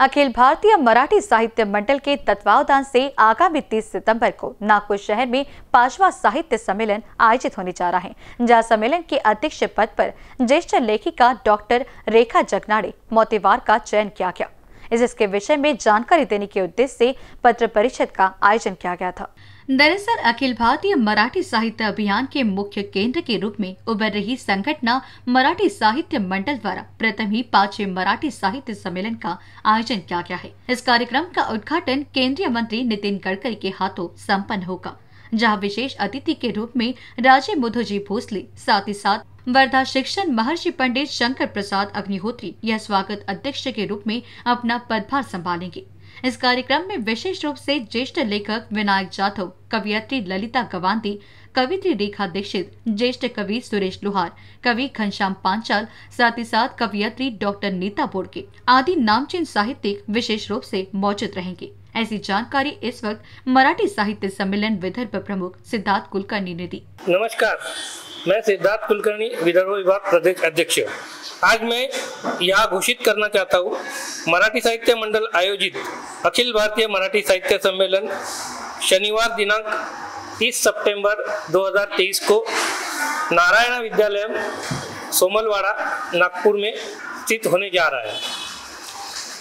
अखिल भारतीय मराठी साहित्य मंडल के तत्वावधान से आगामी 30 सितंबर को नागपुर शहर में पांचवा साहित्य सम्मेलन आयोजित होने जा रहा है, जहाँ सम्मेलन के अध्यक्ष पद पर ज्येष्ठ लेखिका डॉक्टर रेखा जगनाड़े मोतीवार का चयन किया गया। इस इसके विषय में जानकारी देने के उद्देश्य से पत्र परिषद का आयोजन किया गया था। दरअसल, अखिल भारतीय मराठी साहित्य अभियान के मुख्य केंद्र के रूप में उभर रही संगठना मराठी साहित्य मंडल द्वारा प्रथम ही पांचवे मराठी साहित्य सम्मेलन का आयोजन किया गया है। इस कार्यक्रम का उद्घाटन केंद्रीय मंत्री नितिन गडकरी के हाथों संपन्न होगा। जहाँ विशेष अतिथि के रूप में राजे मुधोजी भोसले, साथ ही साथ वर्धा शिक्षण महर्षि पंडित शंकर प्रसाद अग्निहोत्री यह स्वागत अध्यक्ष के रूप में अपना पदभार संभालेंगे। इस कार्यक्रम में विशेष रूप से ज्येष्ठ लेखक विनायक जाधव, कवियत्री ललिता गवांती कवित्री रेखा दीक्षित, ज्येष्ठ कवि सुरेश लोहार, कवि घनश्याम पांचाल, साथ ही साथ कवियत्री डॉक्टर नीता बोड़के आदि नामचीन साहित्यिक विशेष रूप से मौजूद रहेंगे। ऐसी जानकारी इस वक्त मराठी साहित्य सम्मेलन विदर्भ प्रमुख सिद्धार्थ कुलकर्णी ने दी। नमस्कार, मैं सिद्धार्थ कुलकर्णी, विदर्भ विभाग प्रदेश अध्यक्ष। आज मैं यहाँ घोषित करना चाहता हूँ, मराठी साहित्य मंडल आयोजित अखिल भारतीय मराठी साहित्य सम्मेलन शनिवार दिनांक 30 सितंबर 2023 को नारायण विद्यालय, सोमलवाड़ा, नागपुर में स्थित होने जा रहा है।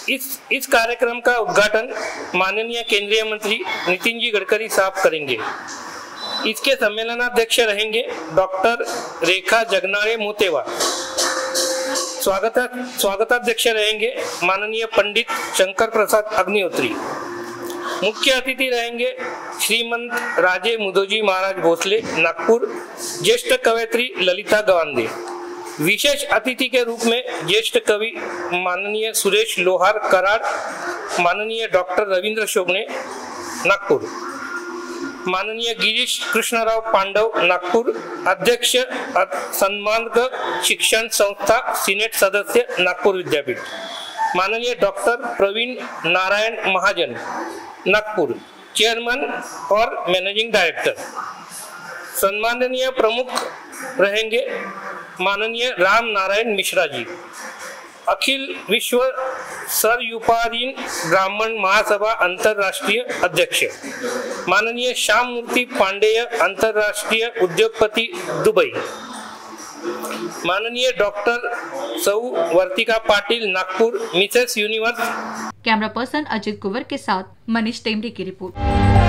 इस इस कार्यक्रम का उद्घाटन माननीय केंद्रीय मंत्री नितिन जी गडकरी साहब करेंगे। इसके सम्मेलनाध्यक्ष रहेंगे डॉक्टर रेखा जगनारे मोतेवा। स्वागत, स्वागताध्यक्ष रहेंगे माननीय पंडित शंकर प्रसाद अग्निहोत्री। मुख्य अतिथि रहेंगे श्रीमंत राजे मुदोजी महाराज भोसले, नागपुर। ज्येष्ठ कवयत्री ललिता गवांदे। विशेष अतिथि के रूप में ज्येष्ठ कवि माननीय सुरेश लोहार कराड़, माननीय डॉक्टर रविंद्र शोभने नागपुर। माननीय गिरीश कृष्णराव पांडव, नागपुर। अध्यक्ष सन्मान शिक्षण संस्था, सिनेट सदस्य, नागपुर विद्यापीठ। माननीय डॉक्टर प्रवीण नारायण महाजन, नागपुर। चेयरमैन और मैनेजिंग डायरेक्टर। सम्माननीय प्रमुख रहेंगे माननीय राम नारायण मिश्रा जी। अखिल विश्व सर युपारीन ब्राह्मण महासभा अंतरराष्ट्रीय अध्यक्ष। माननीय श्याम मूर्ति पांडेय अंतरराष्ट्रीय उद्योगपति दुबई। माननीय डॉक्टर सौ Vartika Patil Nagpur, Mrs Universe. Camera person Ajit Kunwar के साथ मनीष टेमरे की रिपोर्ट।